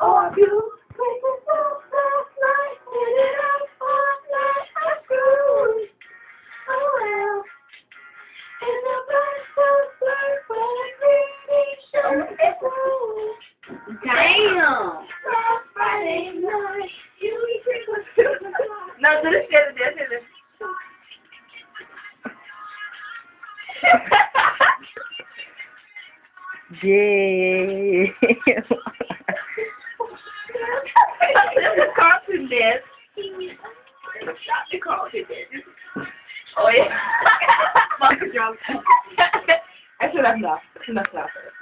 of you. Christmas last night, ended up all night at school. Oh well. And the bus was work when it really showed its road. Damn. Last Friday night, you eat Christmas to the clock. No, do this shit, do this shit. This is Dance. Stop the Carlton dance. Oh yeah. Fuck the drunk. I should have enough. Enough laughter.